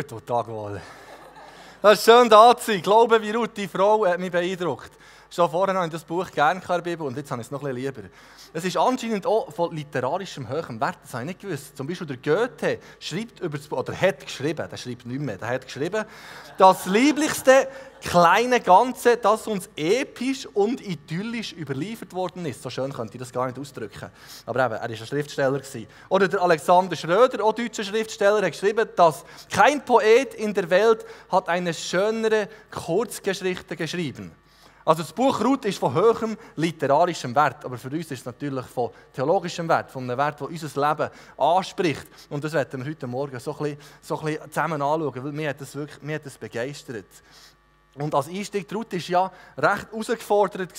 Tag wohl. Das ist schön da zu sein. Glaube wie Ruth, die Frau hat mich beeindruckt. Schon vorher habe ich das Buch gerne in Bibel und jetzt habe ich es noch ein lieber. Es ist anscheinend auch von literarischem höherem Wert, das habe ich nicht gewusst. Zum Beispiel der Goethe schreibt über das Buch, oder hat geschrieben, der schreibt nicht mehr, der hat geschrieben, das lieblichste kleine Ganze, das uns episch und idyllisch überliefert worden ist. So schön könnte ich das gar nicht ausdrücken. Aber eben, er war ein Schriftsteller. Gewesen. Oder der Alexander Schröder, auch deutscher Schriftsteller, hat geschrieben, dass kein Poet in der Welt hat eine schönere Kurzgeschichte geschrieben. Also das Buch Ruth ist von hohem literarischem Wert, aber für uns ist es natürlich von theologischem Wert, von einem Wert, der unser Leben anspricht. Und das werden wir heute Morgen so ein bisschen, so ein bisschen zusammen anschauen, weil mir hat das wirklich mir hat das begeistert. Und als Einstieg, die Ruth war ja recht herausgefordert.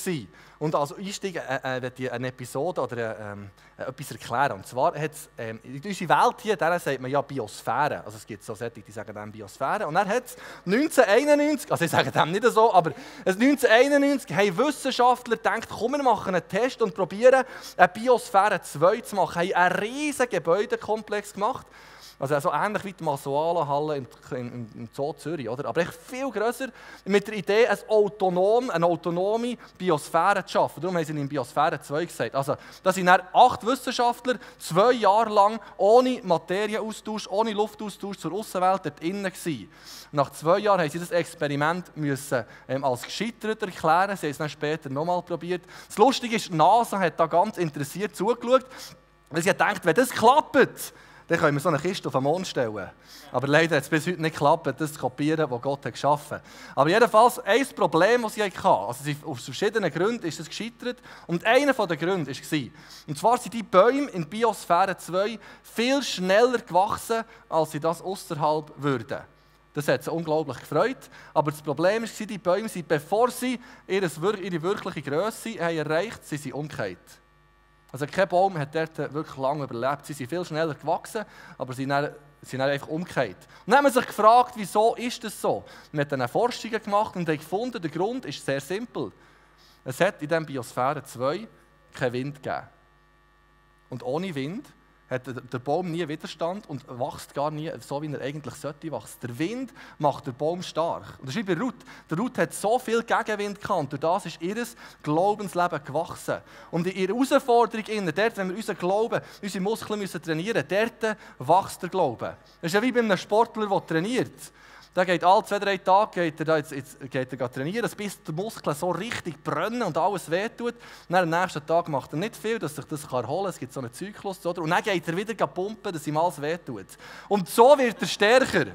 Und als Einstieg äh, äh, eine Episode oder äh, ähm, äh, etwas erklären. Und zwar hat es ähm, in unserer Welt hier, der sagt man ja Biosphäre. Also es gibt so solche, die sagen dann Biosphäre. Und dann hat es 1991, also ich sage dem nicht so, aber 1991 haben Wissenschaftler gedacht, komm, wir machen einen Test und probieren, eine Biosphäre 2 zu machen. Haben einen riesigen Gebäudekomplex gemacht. Also so ähnlich wie die Masuala-Halle im, im, im, Zoo Zürich, oder? aber echt viel grösser, mit der Idee, eine, autonom, eine autonome Biosphäre zu schaffen. Darum haben sie in Biosphäre 2 gesagt. Also, da sind acht Wissenschaftler zwei Jahre lang ohne Materienaustausch, ohne Luftaustausch zur Außenwelt dort innen gewesen. Nach zwei Jahren haben sie das Experiment müssen, ähm, als gescheitert erklären. Sie haben es dann später nochmal probiert. Das Lustige ist, NASA hat da ganz interessiert zugeschaut, weil sie gedacht, wenn das klappt, dann können wir so eine Kiste auf den Mond stellen. Aber leider hat es bis heute nicht geklappt, das zu kopieren, was Gott hat geschaffen hat. Aber jedenfalls, ein Problem, das sie hatten, also aus verschiedenen Gründen ist es gescheitert. Und einer der Gründe war, und zwar sind die Bäume in Biosphäre 2 viel schneller gewachsen, als sie das außerhalb würden. Das hat sie unglaublich gefreut. Aber das Problem war, die Bäume sind, bevor sie ihre wirkliche Größe erreicht haben, sind sie umgekehrt. Also kein Baum hat dort wirklich lange überlebt. Sie sind viel schneller gewachsen, aber sie sind, dann, einfach umgekehrt. Und dann haben wir sich gefragt, wieso ist das so? Wir haben dann Forschungen gemacht und haben gefunden, der Grund ist sehr simpel. Es hat in dieser Biosphäre 2 keinen Wind gegeben. Und ohne Wind hat der Baum nie Widerstand und wächst gar nie so, wie er eigentlich sollte wachsen. Der Wind macht den Baum stark. Und das ist bei Ruth. Der Ruth hat so viel Gegenwind gehabt durch das ist ihr Glaubensleben gewachsen. Und in ihrer Herausforderung, dort, wenn wir unseren Glauben, unsere Muskeln müssen trainieren müssen, dort wächst der Glaube. Das ist ja wie bei einem Sportler, der trainiert. Der geht alle zwei, drei Tage geht er, jetzt, jetzt geht er trainieren, bis die Muskeln so richtig brennen und alles wehtut. Und dann am nächsten Tag macht er nicht viel, dass sich das erholen kann. Es gibt so einen Zyklus. Oder? Und dann geht er wieder pumpen, dass ihm alles wehtut. Und so wird er stärker.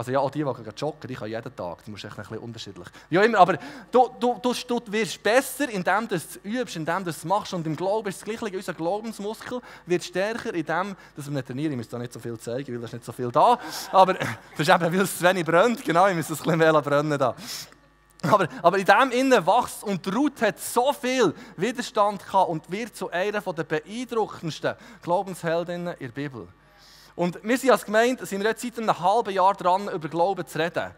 Also ja, auch die, die joggen, die können jeden Tag. Das ist ein bisschen unterschiedlich. Ja, immer, aber du, du, du, du wirst besser, indem du es übst, indem du es machst. Und im Glauben ist es gleich, unser Glaubensmuskel wird stärker, indem dass wir nicht trainieren. Ich muss da nicht so viel zeigen, weil da ist nicht so viel da. Aber das ist eben, weil es zu wenig brennt. Genau, ich muss es ein bisschen mehr brennen da. Aber, aber in dem Innen wächst und Ruth hat so viel Widerstand gehabt und wird zu einer der beeindruckendsten Glaubensheldinnen in der Bibel. Und wir sind als Gemeinde sind wir jetzt seit einem halben Jahr dran, über Glauben zu reden.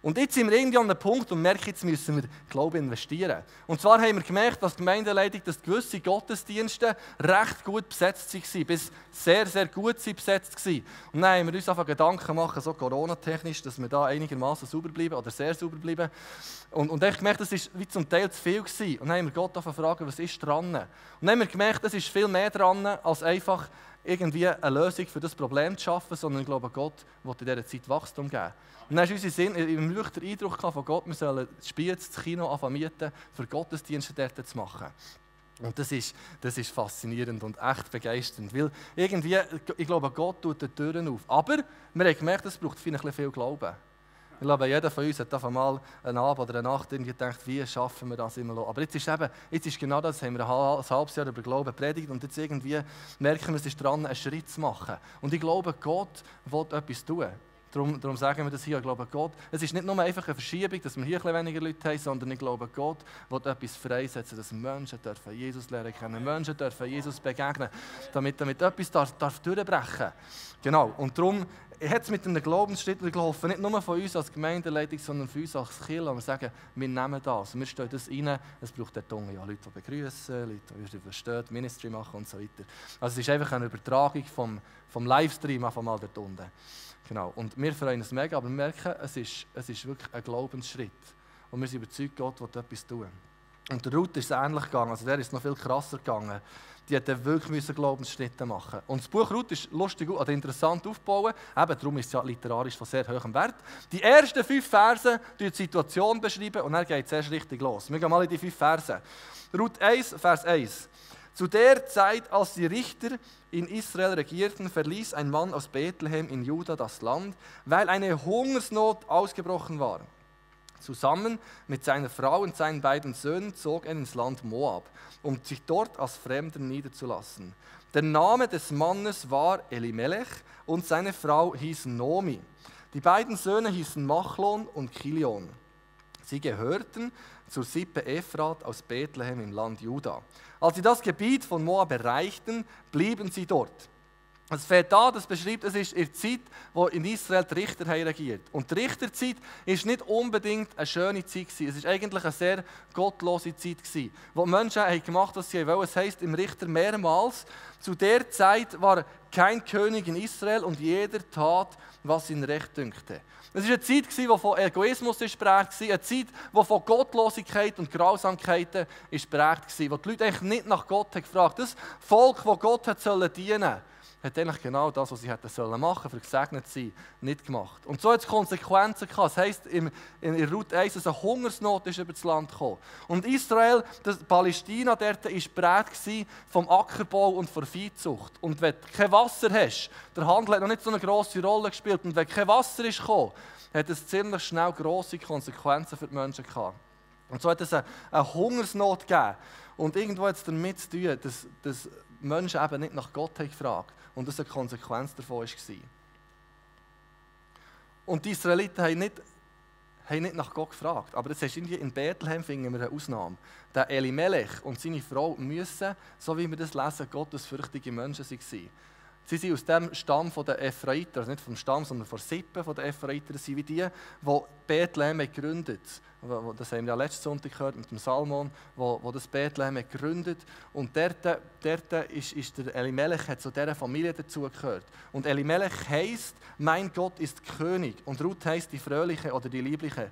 Und jetzt sind wir irgendwie an einem Punkt und merken, jetzt müssen wir Glauben investieren. Und zwar haben wir gemerkt, dass die Gemeindeleitung, dass gewisse Gottesdienste recht gut besetzt waren, bis sehr, sehr gut besetzt waren. Und dann haben wir uns einfach Gedanken machen, so Corona-technisch, dass wir da einigermaßen sauber bleiben oder sehr sauber bleiben. Und, und ich gemerkt, das war wie zum Teil zu viel. Gewesen. Und dann haben wir Gott gefragt, was ist dran? Und dann haben wir gemerkt, es ist viel mehr dran, als einfach irgendwie eine Lösung für das Problem zu schaffen, sondern ich glaube, Gott will in dieser Zeit Wachstum geben. Und dann ist unser Sinn, wir haben den Eindruck von Gott, wir sollen das Spiel, das Kino anfangen für Gottesdienste dort zu machen. Und das ist, das ist faszinierend und echt begeisternd, weil irgendwie, ich glaube, Gott tut die Türen auf. Aber wir haben gemerkt, es braucht viel Glauben. Ich glaube, jeder von uns hat einfach mal einen Abend oder eine Nacht gedacht, wie schaffen wir das immer noch. Aber jetzt ist eben, jetzt ist genau das, haben wir ein halbes Jahr über Glauben predigt und jetzt irgendwie merken wir, es ist dran, einen Schritt zu machen. Und ich glaube, Gott will etwas tun. Darum, darum, sagen wir das hier. Ich glaube, Gott, es ist nicht nur einfach eine Verschiebung, dass wir hier ein weniger Leute haben, sondern ich glaube, Gott will etwas freisetzen, dass Menschen dürfen Jesus lernen können, Menschen dürfen Jesus begegnen, damit, damit etwas darf, darf durchbrechen Genau. Und darum hat es mit einem Glaubensschritt gelaufen, nicht nur von uns als Gemeindeleitung, sondern von uns als Kirche. Wir sagen, wir nehmen das, wir stellen das rein. Es braucht dort unten ja, Leute, die begrüßen, Leute, die verstehen, Ministry machen und so weiter. Also es ist einfach eine Übertragung vom, vom Livestream von mal dort unten. Genau. Und wir freuen uns mega, aber wir merken, es ist, es ist wirklich ein Glaubensschritt. Und wir sind überzeugt, Gott will etwas tun. Und der Ruth ist es ähnlich gegangen, also der ist noch viel krasser gegangen. Die hat wirklich Glaubensschritte machen Und das Buch Ruth ist lustig oder interessant aufgebaut. Eben, darum ist es ja literarisch von sehr hohem Wert. Die ersten fünf Verse die, die Situation beschreiben und dann geht es erst richtig los. Wir gehen mal in die fünf Verse. Ruth 1, Vers 1. Zu der Zeit, als die Richter in Israel regierten, verließ ein Mann aus Bethlehem in Juda das Land, weil eine Hungersnot ausgebrochen war. Zusammen mit seiner Frau und seinen beiden Söhnen zog er ins Land Moab, um sich dort als Fremder niederzulassen. Der Name des Mannes war Elimelech und seine Frau hieß Nomi. Die beiden Söhne hießen Machlon und Kilion. Sie gehörten zur Sippe Ephrat aus Bethlehem im Land Juda. Als sie das Gebiet von Moab erreichten, blieben sie dort. Es fällt da, das beschreibt, es ist in der Zeit, wo in Israel die Richter haben regiert. Und die Richterzeit ist nicht unbedingt eine schöne Zeit gewesen. Es ist eigentlich eine sehr gottlose Zeit gewesen, wo die Menschen haben gemacht, was sie wollen. Es heißt im Richter mehrmals: Zu der Zeit war kein König in Israel und jeder tat, was ihn recht dünkte. Es war eine Zeit, die von Egoismus geprägt war, eine Zeit, die von Gottlosigkeit und Grausamkeiten geprägt war, wo die Leute eigentlich nicht nach Gott haben gefragt Das Volk, das Gott hat dienen sollen, hat eigentlich genau das, was sie hätten sollen machen, für gesegnet sein, nicht gemacht. Und so hat es Konsequenzen gehabt. Das heisst, in, in Route 1, dass eine Hungersnot ist über das Land gekommen. Und Israel, das Palästina dort, war geprägt vom Ackerbau und von Viehzucht. Und wenn du kein Wasser hast, der Handel hat noch nicht so eine grosse Rolle gespielt, und wenn kein Wasser ist gekommen, hat es ziemlich schnell grosse Konsequenzen für die Menschen gehabt. Und so hat es eine, eine Hungersnot gegeben. Und irgendwo hat es damit zu tun, dass, dass Menschen eben nicht nach Gott haben gefragt und das eine Konsequenz davon war. Und die Israeliten haben nicht, haben nicht nach Gott gefragt. Aber irgendwie in Bethlehem finden wir eine Ausnahme. Der Elimelech und seine Frau müssen, so wie wir das lesen, gottesfürchtige Menschen waren. Sie sind aus dem Stamm der Ephraiter, also nicht vom Stamm, sondern von Sippen der Ephraiter, sind wie die, die Bethlehem gegründet haben. Das haben wir ja letzten Sonntag gehört mit dem Salmon, wo, wo das Bethlehem gegründet Und dort, dort ist, ist der Elimelech hat zu dieser Familie dazugehört. Und Elimelech heisst, mein Gott ist König. Und Ruth heisst die Fröhliche oder die Liebliche.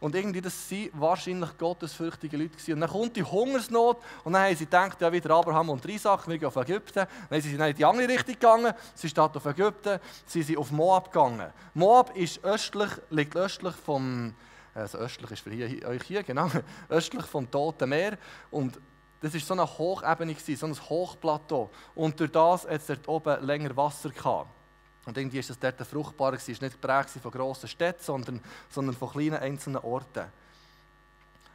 Und irgendwie, das waren wahrscheinlich gottesfürchtige Leute. Gewesen. Und dann kommt die Hungersnot und dann haben sie gedacht, ja wieder Abraham und Isaac, wir gehen auf Ägypten. Dann sind sie in die andere Richtung gegangen, sie sind auf Ägypten, sie sind auf Moab gegangen. Moab ist östlich, liegt östlich vom, also östlich ist für hier, euch hier, genau, östlich vom Toten Meer. Und das war so eine Hochebene, so ein Hochplateau. Und durch das hat es dort oben länger Wasser gehabt. Und irgendwie ist es dort fruchtbar, es war nicht geprägt von grossen Städten, sondern, sondern von kleinen einzelnen Orten.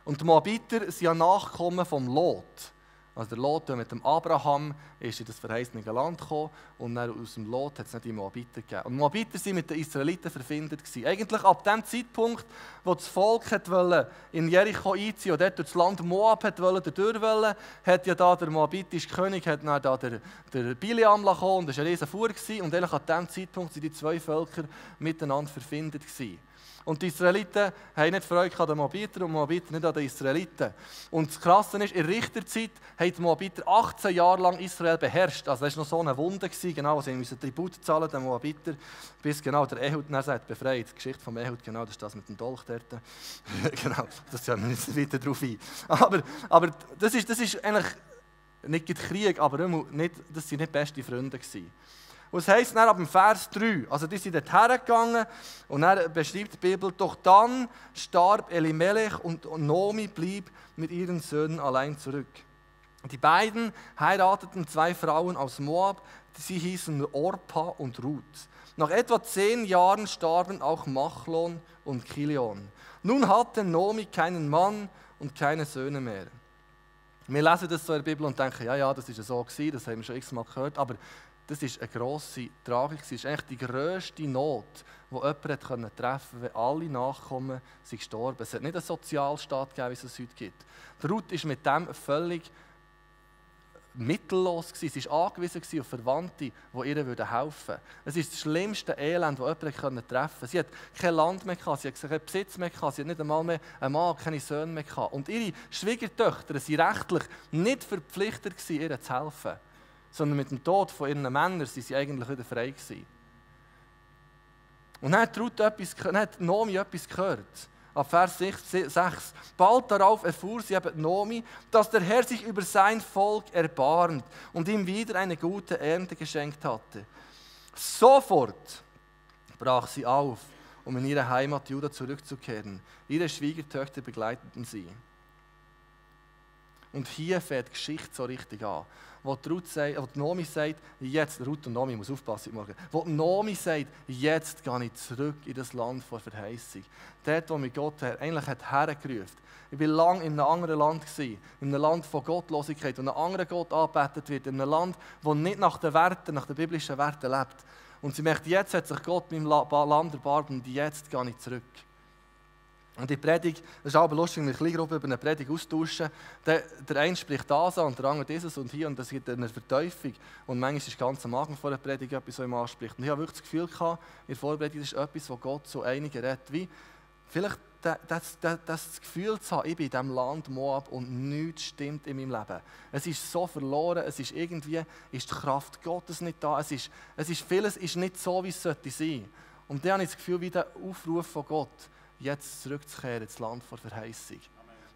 Und die Moabiter sind ja Nachkommen vom Lot. Also der Lot mit dem Abraham ist in das verheißene Land gekommen und aus dem Lot hat es nicht die Moabiter gegeben. Und Moabiter waren mit den Israeliten verfindet. Eigentlich ab dem Zeitpunkt, wo das Volk wollte, in Jericho einziehen und dort durch das Land Moab wollte, durch wollte, hat ja da der moabitische König hat dann da der, der Biliam gekommen und das war eine riesen. Und eigentlich ab dem Zeitpunkt sind die zwei Völker miteinander verfindet. Gewesen. Und die Israeliten haben nicht Freude an den Moabiter und Moabiter nicht an den Israeliten. Und das Krasse ist, in Richterzeit haben die Moabiter 18 Jahre lang Israel beherrscht. Also das war noch so eine Wunde, genau, sie mussten Tribut zahlen, den Moabiter, bis genau der Ehud dann befreit. Die Geschichte vom Ehud, genau, das ist das mit dem Dolch dort. genau, das ja nicht weiter drauf ein. Aber, aber das, ist, das ist eigentlich nicht Krieg, aber nicht, das waren nicht beste Freunde. Gewesen. Und es heisst dann ab dem Vers 3, also die sind dort hergegangen und dann beschreibt die Bibel, doch dann starb Elimelech und Nomi blieb mit ihren Söhnen allein zurück. Die beiden heirateten zwei Frauen aus Moab, sie hießen Orpa und Ruth. Nach etwa zehn Jahren starben auch Machlon und Kilion. Nun hatte Nomi keinen Mann und keine Söhne mehr. Wir lesen das so in der Bibel und denken, ja, ja, das ist ja so gewesen, das haben wir schon x-mal gehört, aber das ist eine grosse Tragik. Es ist eigentlich die grösste Not, die jemand treffen konnte, wenn alle Nachkommen sind gestorben. Es hat nicht einen Sozialstaat gegeben, wie es es heute gibt. Die Ruth ist mit dem völlig mittellos. Sie war angewiesen auf Verwandte, die ihr helfen würden. Es ist das schlimmste Elend, das jemand treffen konnte. Sie hat kein Land mehr gehabt, sie hat keinen Besitz mehr gehabt, sie hat nicht einmal mehr einen Mann, keine Söhne mehr gehabt. Und ihre Schwiegertöchter waren rechtlich nicht verpflichtet, ihr zu helfen sondern mit dem Tod von ihren Männern sind sie eigentlich wieder frei gewesen. Und dann hat, Ruth etwas, dann hat Nomi etwas gehört. Ab Vers 6. Bald darauf erfuhr sie eben Nomi, dass der Herr sich über sein Volk erbarmt und ihm wieder eine gute Ernte geschenkt hatte. Sofort brach sie auf, um in ihre Heimat Juda zurückzukehren. Ihre Schwiegertöchter begleiteten sie. Und hier fängt die Geschichte so richtig an. Wo, Ruth sagt, wo Nomi sagt, jetzt, Ruth und Nomi, muss aufpassen morgen, wo Nomi sagt, jetzt gehe ich zurück in das Land vor Verheißung. Dort, wo mich Gott eigentlich hat hergerufen. Ich war lange in einem anderen Land, in einem Land von Gottlosigkeit, wo ein anderer Gott angebetet wird, in einem Land, das nicht nach den Werten, nach den biblischen Werten lebt. Und sie merkt, jetzt hat sich Gott meinem Land erbarmt und jetzt gehe ich zurück. Und die Predigt, das ist aber lustig, eine kleine Gruppe über eine Predigt austauschen. Der, der eine spricht das an der andere dieses und hier und das gibt eine Verteufung. Und manchmal ist ganz am Anfang von der Predigt etwas, was ihm anspricht. Und ich habe wirklich das Gefühl gehabt, in der Vorbereitung ist etwas, wo Gott so einige redet. Wie vielleicht das, das, das Gefühl zu haben, ich bin in diesem Land Moab und nichts stimmt in meinem Leben. Es ist so verloren, es ist irgendwie, ist die Kraft Gottes nicht da, es ist, es ist vieles ist nicht so, wie es sollte sein. Und dann habe ich das Gefühl, wie der Aufruf von Gott, jetzt zurückzukehren ins Land vor Verheißung.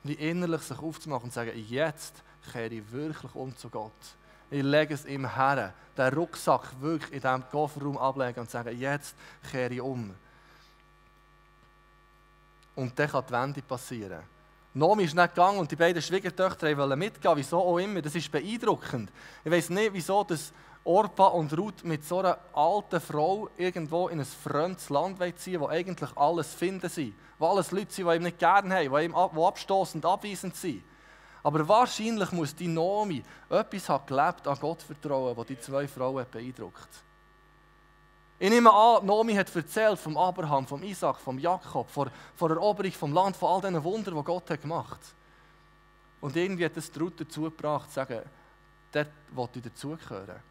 Wie innerlich sich aufzumachen und zu sagen, jetzt kehre ich wirklich um zu Gott. Ich lege es ihm her, den Rucksack wirklich in diesem Kofferraum ablegen und sagen, jetzt kehre ich um. Und dann kann die Wende passieren. Nomi ist nicht gegangen und die beiden Schwiegertöchter wollten mitgehen, wieso auch immer. Das ist beeindruckend. Ich weiß nicht, wieso das Orpa und Ruth mit so einer alten Frau irgendwo in ein fremdes Land ziehen wo eigentlich alles finden sind, wo alles Leute sind, die ihm nicht gerne haben, die, ihm abstoßend, abweisend sind. Aber wahrscheinlich muss die Nomi etwas haben gelebt an Gottvertrauen, das die zwei Frauen beeindruckt. Ich nehme an, Nomi hat erzählt vom Abraham, vom Isaac, vom Jakob, von, von der Eroberung vom Land, von all diesen Wundern, die Gott hat gemacht hat. Und irgendwie hat es Ruth dazu gebracht, zu sagen, dort wollte ich dazugehören.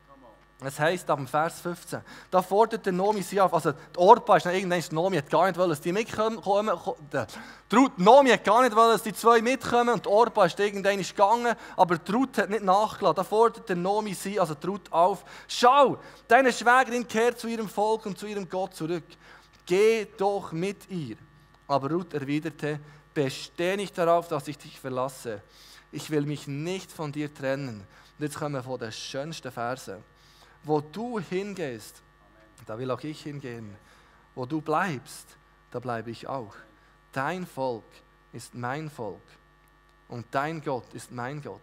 Es heisst ab dem Vers 15, da forderte Nomi sie auf, also die Orpa ist irgendwann, die Nomi hat gar nicht wollen, dass die mitkommen, die Nomi hat gar nicht wollen, dass die zwei mitkommen und die Orpa ist irgendwann gegangen, aber die Ruth hat nicht nachgelassen. Da forderte Nomi sie, also die Ruth auf, schau, deine Schwägerin kehrt zu ihrem Volk und zu ihrem Gott zurück. Geh doch mit ihr. Aber Ruth erwiderte, besteh nicht darauf, dass ich dich verlasse. Ich will mich nicht von dir trennen. Und jetzt kommen wir von den schönsten Versen. Wo du hingehst, da will auch ich hingehen. Wo du bleibst, da bleibe ich auch. Dein Volk ist mein Volk und dein Gott ist mein Gott.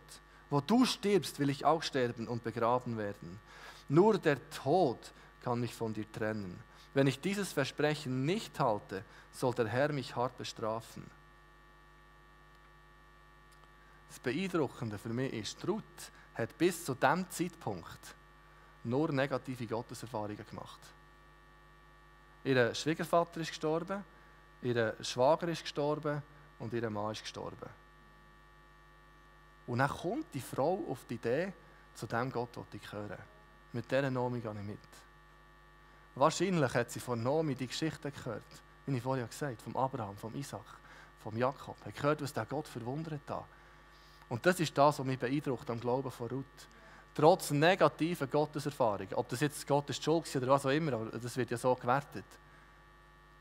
Wo du stirbst, will ich auch sterben und begraben werden. Nur der Tod kann mich von dir trennen. Wenn ich dieses Versprechen nicht halte, soll der Herr mich hart bestrafen. Das Beeindruckende für mich ist, Ruth hat bis zu dem Zeitpunkt nur negative Gotteserfahrungen gemacht. Ihr Schwiegervater ist gestorben, ihr Schwager ist gestorben und ihr Mann ist gestorben. Und dann kommt die Frau auf die Idee, zu dem Gott ich hören. Mit dieser Nomi gehe ich mit. Wahrscheinlich hat sie von Nomi die Geschichte gehört, wie ich vorher gesagt habe, vom Abraham, vom Isaac, vom Jakob. Hat gehört, was der Gott verwundert hat. Und das ist das, was mich beeindruckt am Glauben von Ruth trotz negativer Gotteserfahrungen, ob das jetzt Gottes Schuld oder was auch immer, aber das wird ja so gewertet.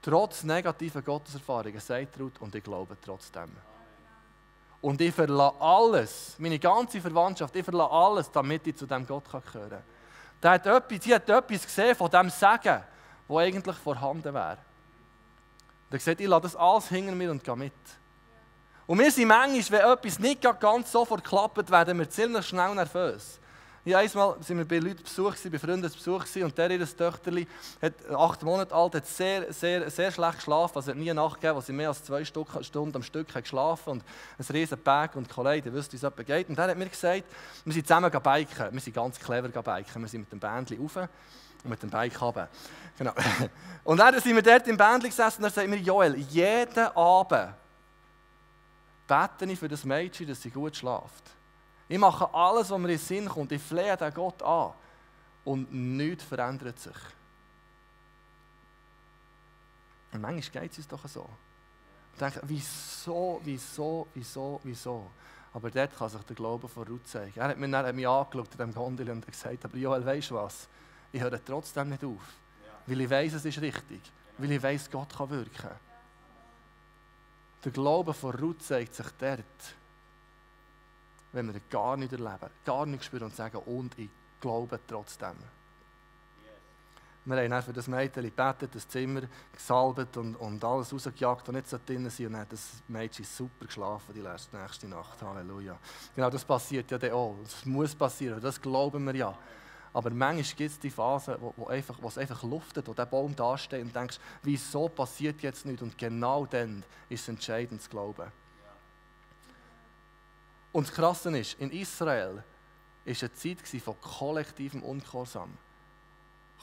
Trotz negativer Gotteserfahrungen sagt Ruth, und ich glaube trotzdem. Und ich verlasse alles, meine ganze Verwandtschaft, ich verlasse alles, damit ich zu dem Gott gehören kann. Hat etwas, sie hat etwas gesehen von dem Segen, das eigentlich vorhanden wäre. Er hat gesagt, ich lasse das alles hinter mir und gehe mit. Und wir sind manchmal, wenn etwas nicht ganz sofort klappt, werden wir ziemlich schnell nervös. Ja, einmal sind wir bei Leuten Besuch, bei Freunden Besuch und der ihr Töchterli hat acht Monate alt, hat sehr, sehr, sehr schlecht geschlafen. Also hat nie eine Nacht sie mehr als zwei Stunden am Stück hat geschlafen und ein riesen Bag und Kollege, ihr wisst, wie es geht. Und der hat mir gesagt, wir sind zusammen biken. Wir sind ganz clever biken. Wir sind mit dem Bändchen rauf und mit dem Bike runter. Genau. Und dann sind wir dort im Bändchen gesessen und er sagt mir, Joel, jeden Abend bete ich für das Mädchen, dass sie gut schlaft. Ich mache alles, was mir in den Sinn kommt. Ich flehe den Gott an. Und nichts verändert sich. Und manchmal geht es uns doch so. Ich denke, wieso, wieso, wieso, wieso? Aber dort kann sich der Glaube von Ruth zeigen. Er hat mich, dann, mich angeschaut in diesem Gondel und gesagt, aber Joel, weißt du was? Ich höre trotzdem nicht auf. Weil ich weiß, es ist richtig. Weil ich weiß, Gott kann wirken. Der Glaube von Ruth zeigt sich dort, wenn wir gar nicht erleben, gar nicht spüren und sagen, und ich glaube trotzdem. Wir haben dann für das Mädchen gebetet, das Zimmer gesalbt und, und alles rausgejagt, was nicht so drin sind. Und dann hat das Mädchen super geschlafen die nächste Nacht. Halleluja. Genau, das passiert ja dann auch. Das muss passieren, das glauben wir ja. Aber manchmal gibt es die Phase, wo, wo, einfach, wo es einfach luftet, wo der Baum da steht und denkst, wieso passiert jetzt nichts? Und genau dann ist es entscheidend zu glauben. Und das Krasse ist, in Israel war eine Zeit von kollektivem Ungehorsam.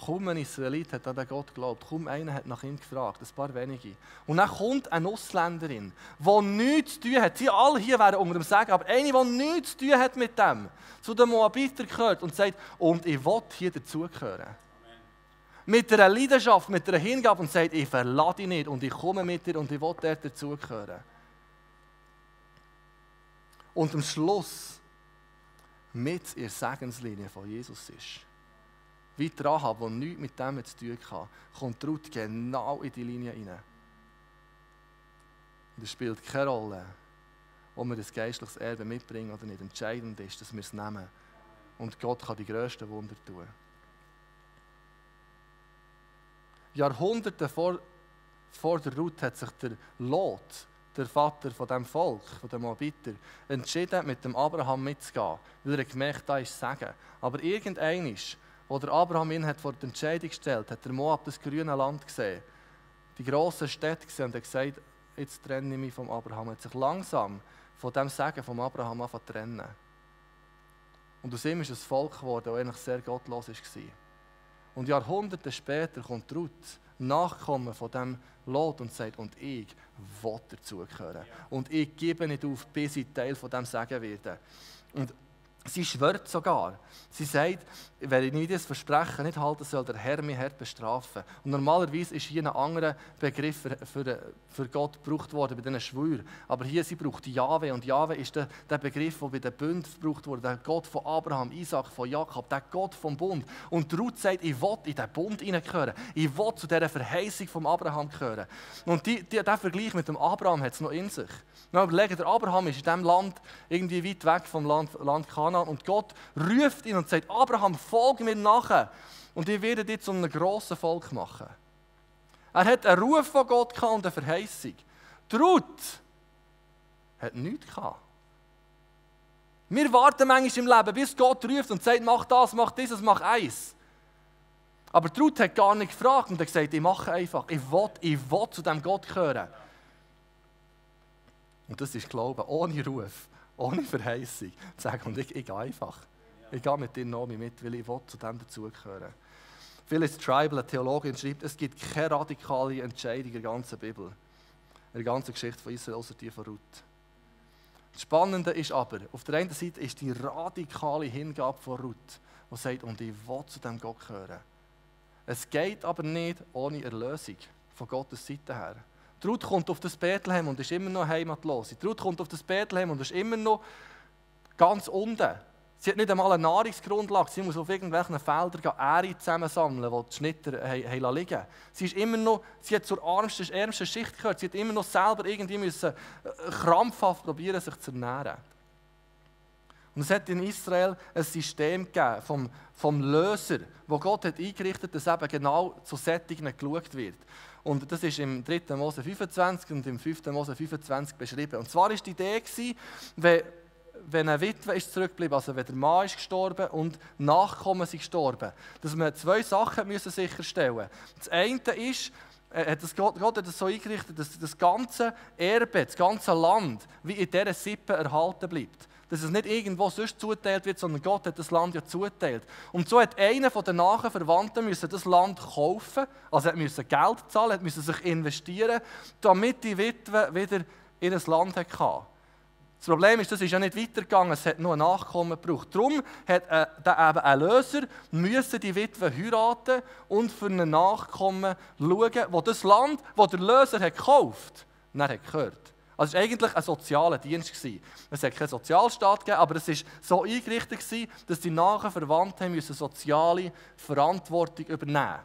Kaum ein Israelit hat an den Gott geglaubt, kaum einer hat nach ihm gefragt, ein paar wenige. Und dann kommt eine Ausländerin, die nichts zu tun hat. Sie alle hier wären unter dem Sagen, aber eine, die nichts zu tun hat mit dem, zu den Moabiter gehört und sagt, und ich will hier dazugehören. Mit einer Leidenschaft, mit einer Hingabe und sagt, ich verlasse dich nicht und ich komme mit dir und ich will dort dazugehören. Und am Schluss mit ihrer Segenslinie von Jesus ist wie die Rahab, die nichts mit dem zu tun hat, kommt Ruth genau in die Linie rein. Und es spielt keine Rolle, ob wir das geistliches Erbe mitbringen oder nicht. Entscheidend ist, dass wir es nehmen. Und Gott kann die grössten Wunder tun. Jahrhunderte vor, vor der Ruth hat sich der Lot, der Vater von dem Volk, von dem Moabiter, entschieden, mit dem Abraham mitzugehen, weil er gemerkt hat, da ist Sagen. Aber irgendeinisch wo der Abraham ihn hat vor die Entscheidung gestellt hat, der Moab das grüne Land gesehen, die grossen Städte gesehen und hat gesagt, jetzt trenne ich mich vom Abraham. Er hat sich langsam von dem Sagen vom Abraham angefangen trennen. Und aus ihm ist ein Volk geworden, das eigentlich sehr gottlos war. Und Jahrhunderte später kommt Ruth, Nachkommen von dem Lot und sagt, und ich will dazugehören. Und ich gebe nicht auf, bis ich Teil von dem Sagen werde. Und Sie schwört sogar. Sie sagt, wenn ich das Versprechen nicht halte, soll der Herr mich hart bestrafen. Und normalerweise ist hier ein anderer Begriff für, für, für Gott gebraucht worden bei diesen Schwüren. Aber hier, sie braucht Jahwe. Und Jahwe ist der, der Begriff, der bei den Bünden gebraucht wurde. Der Gott von Abraham, Isaac, von Jakob, der Gott vom Bund. Und Ruth sagt, ich will in diesen Bund hineingehören. Ich will zu dieser Verheißung von Abraham gehören. Und die, die, der Vergleich mit dem Abraham hat es noch in sich. Überlegen, der Abraham ist in diesem Land irgendwie weit weg vom Land, Land Kanaan und Gott ruft ihn und sagt, Abraham, folge mir nachher und ich werde dich zu einem grossen Volk machen. Er hat einen Ruf von Gott und eine Verheißung. Ruth hat nichts gehabt. Wir warten manchmal im Leben, bis Gott ruft und sagt, mach das, mach dieses, mach eins. Aber Ruth hat gar nicht gefragt und hat gesagt, ich mache einfach, ich will, ich will zu dem Gott gehören. Und das ist Glauben, ohne Ruf, ohne Verheißung. Zu sagen, und ich, ich gehe einfach. Ich gehe mit dir noch mit, weil ich will zu dem dazugehören. Phyllis Tribal, eine Theologin, schreibt, es gibt keine radikale Entscheidung in der ganzen Bibel, in der ganzen Geschichte von Israel, außer die von Ruth. Das Spannende ist aber, auf der einen Seite ist die radikale Hingabe von Ruth, die sagt, und ich will zu dem Gott gehören. Es geht aber nicht ohne Erlösung von Gottes Seite her. Die Ruth kommt auf das Bethlehem und ist immer noch heimatlos. Die Ruth kommt auf das Bethlehem und ist immer noch ganz unten. Sie hat nicht einmal eine Nahrungsgrundlage. Sie muss auf irgendwelchen Feldern Ähre zusammensammeln, die die Schnitter haben liegen Sie, ist immer noch, sie hat zur ärmsten, ärmsten Schicht gehört. Sie hat immer noch selber irgendwie müssen, äh, krampfhaft probieren, sich zu ernähren. Und es hat in Israel ein System gegeben vom, vom Löser, wo Gott hat eingerichtet hat, dass eben genau zu Sättigen geschaut wird. Und das ist im 3. Mose 25 und im 5. Mose 25 beschrieben. Und zwar war die Idee, wenn, wenn eine Witwe ist zurückgeblieben, also wenn der Mann ist gestorben und Nachkommen sind gestorben, dass man zwei Sachen müssen sicherstellen musste. Das eine ist, äh, hat das Gott, Gott hat das so eingerichtet, dass das ganze Erbe, das ganze Land, wie in dieser Sippe erhalten bleibt dass es nicht irgendwo sonst zuteilt wird, sondern Gott hat das Land ja zuteilt. Und so hat einer von den nahen Verwandten müssen das Land kaufen, also er musste Geld zahlen, er musste sich investieren, damit die Witwe wieder in das Land hatte. Das Problem ist, das ist ja nicht weitergegangen, es hat nur ein Nachkommen gebraucht. Darum hat äh, eben ein Löser müssen die Witwe heiraten und für einen Nachkommen schauen, wo das Land, das der Löser hat gekauft hat, hat gehört. Also es war eigentlich ein sozialer Dienst. Es hat keinen Sozialstaat gegeben, aber es war so eingerichtet, dass die nahen Verwandten soziale Verantwortung übernehmen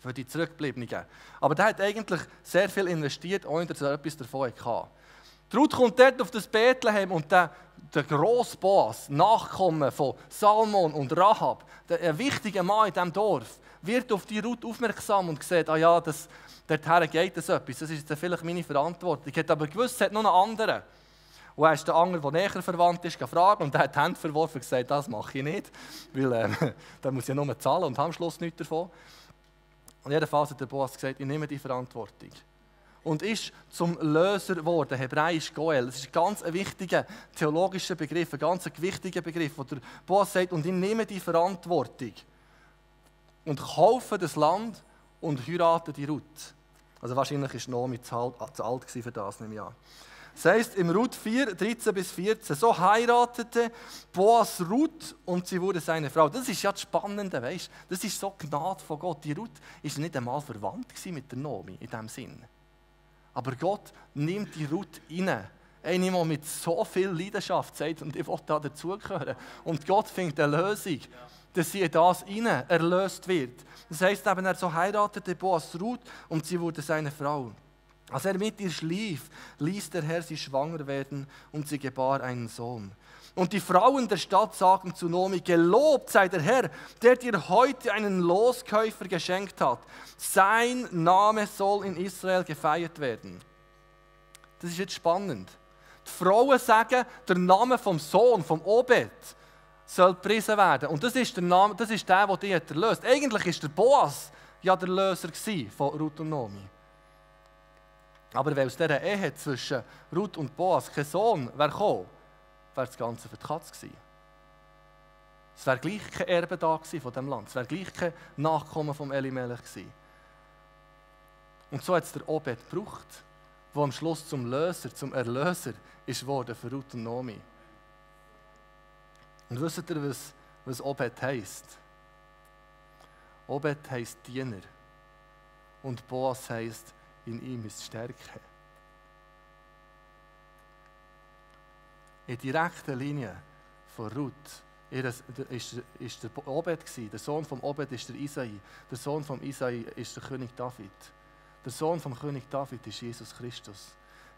für die Zurückgebliebenen. Aber der hat eigentlich sehr viel investiert, ohne dass er etwas davon hatte. Ruth kommt dort auf das Bethlehem und der, der grosse Boas, Nachkommen von Salmon und Rahab, der, ein wichtiger Mann in diesem Dorf, wird auf die Ruth aufmerksam und sieht, ah ja, das, dorthin geht es etwas, das ist vielleicht meine Verantwortung. Ich hätte aber gewusst, es hat noch einen anderen. Und er ist der andere, der näher verwandt ist, gefragt und er hat die Hände verworfen und gesagt, das mache ich nicht, weil äh, da muss ich nur zahlen und am Schluss nichts davon. Und jedenfalls hat der Boas gesagt, ich nehme die Verantwortung. Und ist zum Löser geworden, hebräisch Goel. Das ist ein ganz wichtiger theologischer Begriff, ein ganz wichtiger Begriff, wo der Boas sagt, und ich nehme die Verantwortung und kaufe das Land und heirate die Ruth. Also wahrscheinlich war Nomi zu alt für das, nehme ich an. Das heißt im Ruth 4, 13 bis 14, so heiratete Boas Ruth und sie wurde seine Frau. Das ist ja das Spannende, weißt Das ist so Gnade von Gott. Die Ruth ist nicht einmal verwandt mit der Nomi in diesem Sinn. Aber Gott nimmt die Ruth rein. Eine, die mit so viel Leidenschaft sagt, und ich will da dazugehören. Und Gott findet eine Lösung, dass sie in das rein erlöst wird. Das heißt eben, er so heiratete Boas Ruth und sie wurde seine Frau. Als er mit ihr schlief, ließ der Herr sie schwanger werden und sie gebar einen Sohn. Und die Frauen der Stadt sagten zu Nomi, gelobt sei der Herr, der dir heute einen Loskäufer geschenkt hat. Sein Name soll in Israel gefeiert werden. Das ist jetzt spannend. Die Frauen sagen, der Name vom Sohn, vom Obed, soll gepriesen werden. Und das ist der Name, das ist der, der dich erlöst. Eigentlich ist der Boas ja der Löser von Ruth und Nomi. Aber weil aus dieser Ehe zwischen Ruth und Boas kein Sohn wäre gekommen, wäre das Ganze für die Katze gewesen. Es wäre gleich kein Erbe da von diesem Land. Es wäre gleich kein Nachkommen vom Elimelech gewesen. Und so hat es der Obed gebraucht, der am Schluss zum Löser, zum Erlöser ist worden für Ruth und Nomi. Und wisst ihr, was, was Obed heisst? Obed heisst Diener. Und Boas heisst in ihm ist Stärke. In direkter Linie von Ruth ist, ist der Obed Der Sohn vom Obed ist der Isai. Der Sohn vom Isai ist der König David. Der Sohn vom König David ist Jesus Christus.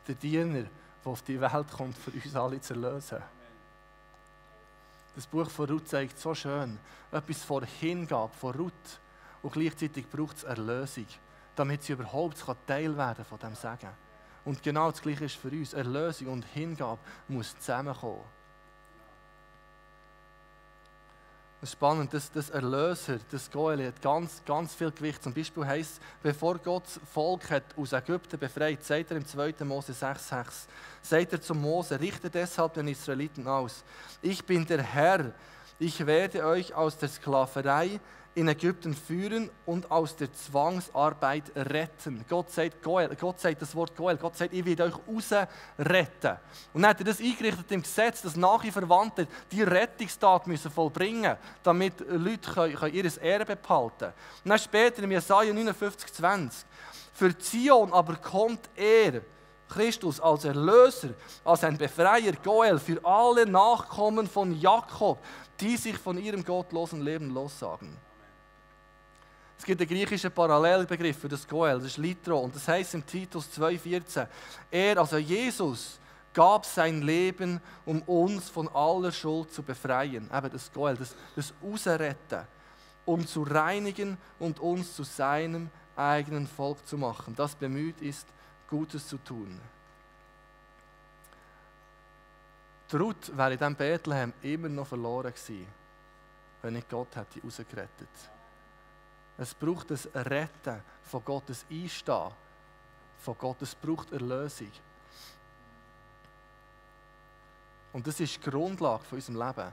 Der Diener, der auf die Welt kommt, für uns alle zu erlösen. Das Buch von Ruth zeigt so schön etwas von Hingabe, von Ruth. Und gleichzeitig braucht es Erlösung damit sie überhaupt Teil werden von dem Segen. Und genau das Gleiche ist für uns. Erlösung und Hingabe muss zusammenkommen. Das ist spannend, das, das Erlöser, das Goel hat ganz, ganz viel Gewicht. Zum Beispiel heißt bevor Gott Volk hat aus Ägypten befreit, sagt er im 2. Mose 6,6, sagt er zum Mose, richte deshalb den Israeliten aus. Ich bin der Herr, ich werde euch aus der Sklaverei in Ägypten führen und aus der Zwangsarbeit retten. Gott sagt, Goel, Gott sagt das Wort Goel, Gott sagt, ich werde euch rausretten. Und dann hat er das eingerichtet im Gesetz, dass nachher Verwandte die Rettungstat müssen vollbringen müssen, damit Leute können, können ihr Erbe behalten Und dann später im Jesaja 59, 20, für Zion aber kommt er, Christus als Erlöser, als ein Befreier, Goel, für alle Nachkommen von Jakob, die sich von ihrem gottlosen Leben lossagen. Es gibt einen griechischen Parallelbegriff für das Goel, das ist Litro. Und das heißt im Titus 2,14: Er, also Jesus, gab sein Leben, um uns von aller Schuld zu befreien. Eben das Goel, das, das Ausretten, um zu reinigen und uns zu seinem eigenen Volk zu machen, das bemüht ist, Gutes zu tun. Die Ruth wäre in diesem Bethlehem immer noch verloren gewesen, wenn nicht Gott hätte rausgerettet hätte. Es braucht das Retten von Gottes Einstehen von Gott. Es braucht Erlösung. Und das ist die Grundlage von unserem Leben.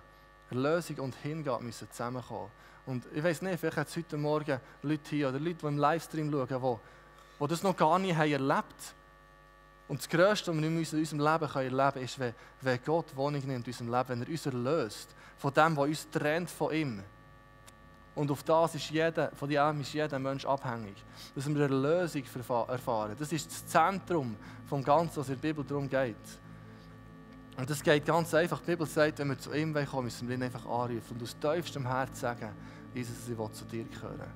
Erlösung und Hingabe müssen zusammenkommen. Und ich weiß nicht, vielleicht hat es heute Morgen Leute hier oder Leute, die im Livestream schauen, die, die das noch gar nicht haben erlebt Und das Größte, was wir in unserem Leben erleben können, ist, wenn, wenn Gott Wohnung nimmt in unserem Leben, wenn er uns erlöst von dem, was uns trennt von ihm. Und auf das ist jeder, von dem ist jeder Mensch abhängig. Dass wir eine Lösung erfahren. Das ist das Zentrum vom Ganzen, was in der Bibel darum geht. Und das geht ganz einfach. Die Bibel sagt, wenn wir zu ihm kommen, müssen wir ihn einfach anrufen und aus tiefstem Herz sagen, Jesus, ich will zu dir gehören.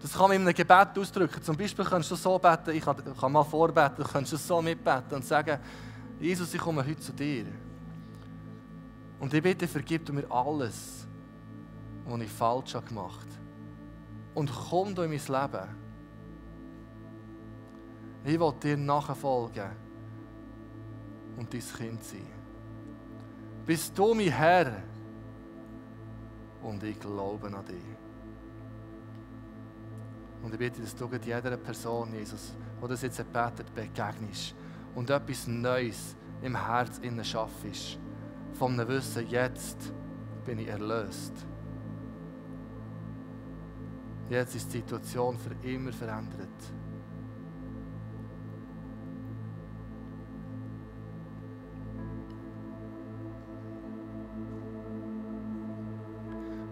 Das kann man in einem Gebet ausdrücken. Zum Beispiel kannst du so beten, ich kann, mal vorbeten, du kannst so mitbeten und sagen, Jesus, ich komme heute zu dir. Und ich bitte, vergib mir alles, was ich falsch habe gemacht Und komm du in mein Leben. Ich will dir nachfolgen und dein Kind sein. Bist du mein Herr und ich glaube an dich. Und ich bitte, dass du jeder Person, Jesus, die das jetzt betet, begegnest und etwas Neues im Herz innen schaffst. Von dem Wissen, jetzt bin ich erlöst. Jetzt ist die Situation für immer verändert.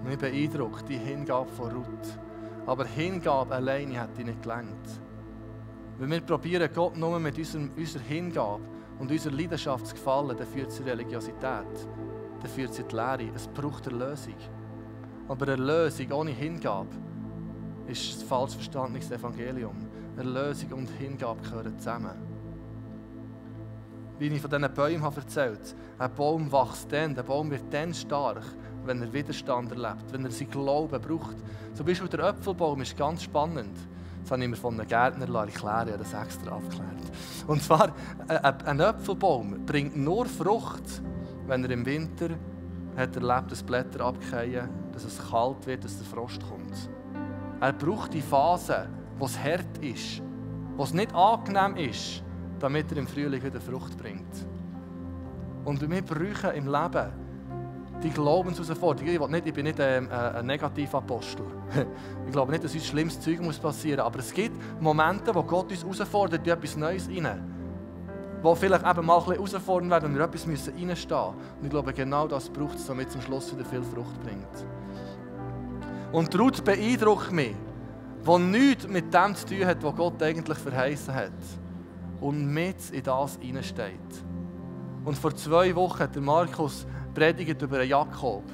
Mich beeindruckt die Hingabe von Ruth. Aber Hingabe alleine hat ihn nicht gelangt. Wenn wir probieren, Gott nur mit unserem, unserer Hingabe und unserer Leidenschaft zu gefallen, dann führt es zur Religiosität. Dann führt es in die Lehre. Es braucht eine Lösung. Aber eine Lösung ohne Hingabe ist ein falsch verstandenes Evangelium. Erlösung und Hingabe gehören zusammen. Wie ich von diesen Bäumen habe erzählt habe, ein Baum wächst dann, der Baum wird dann stark, wenn er Widerstand erlebt, wenn er seinen Glauben braucht. Zum Beispiel der Apfelbaum ist ganz spannend. Das habe ich mir von einem Gärtner erklären, ich das extra aufgeklärt. Und zwar, äh, äh, ein Apfelbaum bringt nur Frucht, wenn er im Winter hat erlebt, dass Blätter abgehen, dass es kalt wird, dass der Frost kommt. Er braucht die Phase, wo es hart ist, wo es nicht angenehm ist, damit er im Frühling wieder Frucht bringt. Und wir brauchen im Leben die Glaubensherausforderung. Ich, nicht, ich bin nicht ähm, ein, ein Negativapostel. ich glaube nicht, dass uns schlimmes Zeug passieren muss. Aber es gibt Momente, wo Gott uns herausfordert, etwas Neues rein. Wo vielleicht eben mal ein bisschen herausfordern werden und wir etwas reinstehen müssen. Und ich glaube, genau das braucht es, damit es am Schluss wieder viel Frucht bringt. Und Ruth beeindruckt mich, wo nichts mit dem zu tun hat, was Gott eigentlich verheißen hat. Und mit in das hineinsteht. Und vor zwei Wochen hat der Markus predigt über Jakob.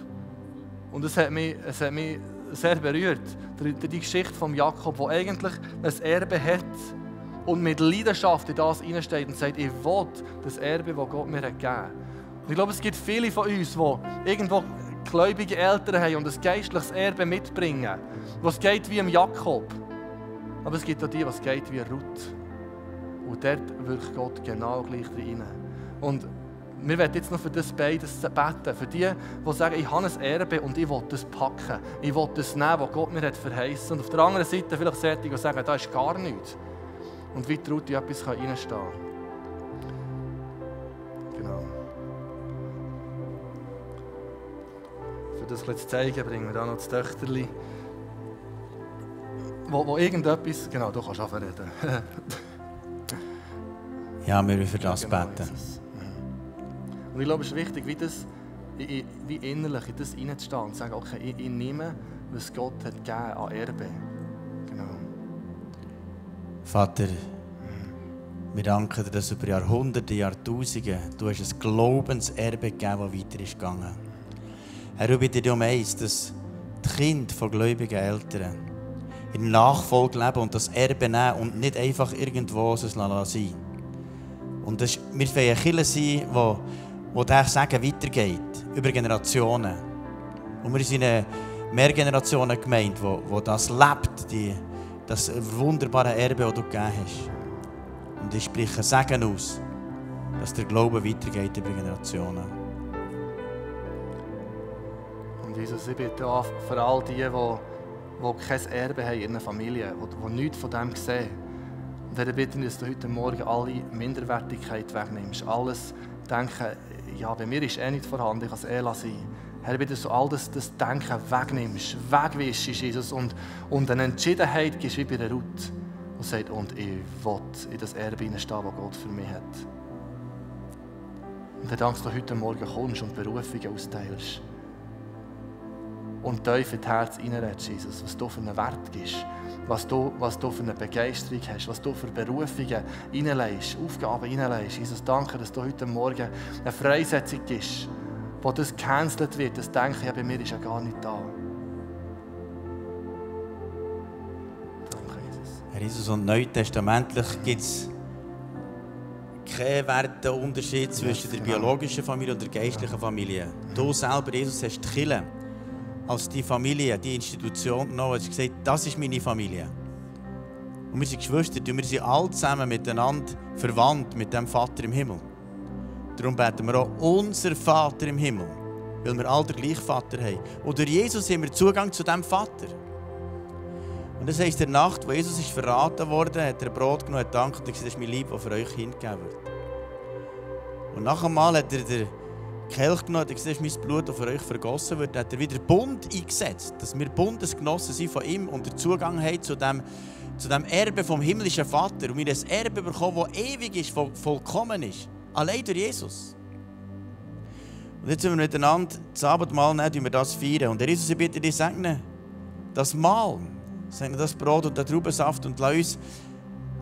Und es hat mich, es hat mich sehr berührt. Die, die Geschichte von Jakob, der eigentlich ein Erbe hat und mit Leidenschaft in das hineinsteht und sagt, ich will das Erbe, das Gott mir gegeben hat. Und ich glaube, es gibt viele von uns, die irgendwo gläubige Eltern haben und ein geistliches Erbe mitbringen, was geht wie im Jakob. Aber es gibt auch die, was geht wie Ruth. Und dort wirkt Gott genau gleich rein. Und wir werden jetzt noch für das beides beten. Für die, die sagen, ich habe ein Erbe und ich will das packen. Ich will das nehmen, was Gott mir hat verheißen. Und auf der anderen Seite vielleicht solche, die sagen, da ist gar nichts. Und wie traut ich etwas reinstehen kann. Das zu zeigen, bringen wir da noch das Töchterli. Wo, wo irgendetwas... Genau, du kannst anfangen reden. ja, wir für das genau, beten. Jesus. Und ich glaube, es ist wichtig, wie, das, wie innerlich in das hineinzustehen und zu sagen, okay, ich, ich nehme, was Gott hat gegeben an Erbe. Genau. Vater, wir danken dir, dass über Jahrhunderte, Jahrtausende du hast ein Glaubenserbe gegeben, das weiter ist gegangen. Herr, ich bitte dich um eins, dass die Kinder von gläubigen Eltern in Nachfolge leben und das Erbe nehmen und nicht einfach irgendwo es sein. Und das, wir wollen eine sein, die wo der Sagen weitergeht, über Generationen. Und wir sind eine Mehrgenerationen gemeint, wo, wo das lebt, die, das wunderbare Erbe, das du gegeben hast. Und ich spreche Segen aus, dass der Glaube weitergeht über Generationen. Jesus, ich bitte auch für all die, die, die kein Erbe haben in ihrer Familie, die, die nichts von dem sehen. Und ich bitte, dass du heute Morgen alle Minderwertigkeit wegnimmst, alles Denken, ja, bei mir ist eh nicht vorhanden, ich kann es eh lassen. Herr, bitte, dass du all das, das Denken wegnimmst, wegwischst, Jesus, und, und eine Entschiedenheit gibst wie bei der Ruth, und sagt, und ich will in das Erbe hineinstehen, das Gott für mich hat. Und dann dankst du heute Morgen kommst und Berufungen austeilst. Und tief in das Herz reinredest, Jesus, was du für einen Wert gibst was du, was du für eine Begeisterung hast, was du für Berufungen reinlegst, Aufgaben reinlegst. Jesus, danke, dass du heute Morgen eine Freisetzung gibst, wo das gecancelt wird, das Denken, ja, bei mir ist ja gar nicht da. Herr Jesus, und neutestamentlich gibt es keinen Werteunterschied zwischen der genau. biologischen Familie und der geistlichen Familie. Du selber, Jesus, hast die Kirche als die Familie, die Institution genommen. Hast gesagt, das ist meine Familie. Und wir sind Geschwister und wir sind alle zusammen miteinander verwandt mit dem Vater im Himmel. Darum beten wir auch unser Vater im Himmel, weil wir alle den gleichen Vater haben. Und durch Jesus haben wir Zugang zu diesem Vater. Und das heisst, in der Nacht, wo Jesus ist verraten wurde, hat er Brot genommen, hat dankt und gesagt, das ist mein Lieb, das für euch hingegeben wird. Und nach einmal hat er den Kelch genommen und gesagt, mein Blut, das für euch vergossen wird. Hat er wieder Bund eingesetzt, dass wir Bundesgenossen sind von ihm und den Zugang haben zu dem, zu dem Erbe vom himmlischen Vater. Und wir ein Erbe bekommen, das ewig ist, voll, vollkommen ist. Allein durch Jesus. Und jetzt sind wir miteinander das Abendmahl nehmen, wie wir das feiern. Und Jesus, ich bitte dich, segne das Mahl, segne das Brot und den Traubensaft und lass uns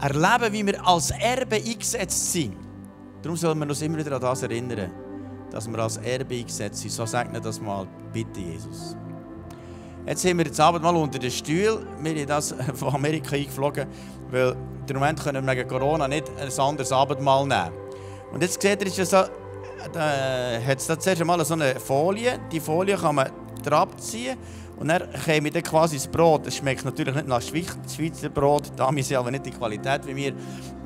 erleben, wie wir als Erbe eingesetzt sind. Darum sollen wir uns immer wieder an das erinnern, dass wir als Erbe eingesetzt sind. So segne das mal, bitte Jesus. Jetzt sind wir das Abendmahl unter den Stuhl. Wir sind das von Amerika eingeflogen, weil im Moment können wir wegen Corona nicht ein anderes Abendmahl nehmen. Und jetzt seht ihr, ist so, da hat es zuerst einmal so eine Folie. Die Folie kann man abziehen und dann käme dann quasi das Brot. Es schmeckt natürlich nicht nach Schweiz- Schweizer Brot, da haben sie aber nicht die Qualität wie wir.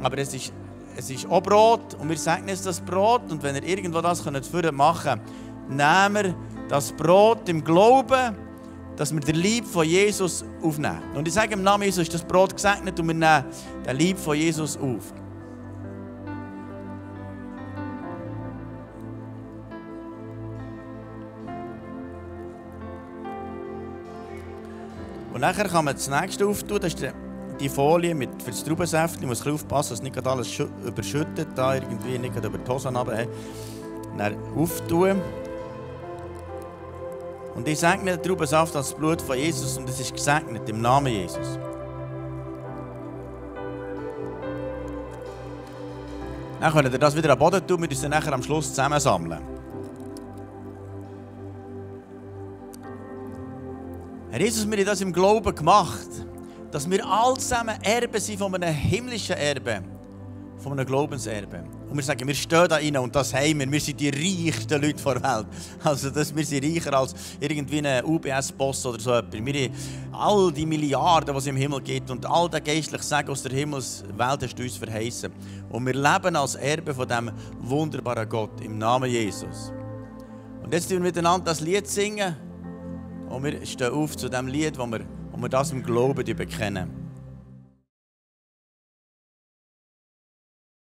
Aber es ist, es ist auch Brot und wir sagen es das Brot. Und wenn ihr irgendwo das könnt machen nehmen wir das Brot im Glauben, dass wir den Lieb von Jesus aufnehmen. Und ich sage im Namen Jesus ist das Brot gesegnet und wir nehmen den Lieb von Jesus auf. Und nachher kann man das nächste auftun, das ist die- die Folie mit, für das Traubensaft. Ich muss aufpassen, dass nicht alles schü- überschüttet, da irgendwie nicht über die Hose runter. Dann auftun. Und ich segne den Traubensaft als Blut von Jesus und es ist gesegnet im Namen Jesus. Dann könnt ihr das wieder am Boden tun, wir dann nachher am Schluss zusammensammeln. Herr Jesus, wir haben das im Glauben gemacht, dass wir alle zusammen Erben sind von einem himmlischen Erbe, von einem Glaubenserbe. Und wir sagen, wir stehen da rein und das haben wir. Wir sind die reichsten Leute der Welt. Also das, wir sind reicher als irgendwie ein UBS-Boss oder so etwas. Wir haben all die Milliarden, die es im Himmel gibt und all den geistlichen Segen aus der Himmelswelt hast du uns verheißen. Und wir leben als Erbe von diesem wunderbaren Gott im Namen Jesus. Und jetzt singen wir miteinander das Lied singen. Und wir stehen auf zu dem Lied, wo wir, wo wir das im Glauben bekennen.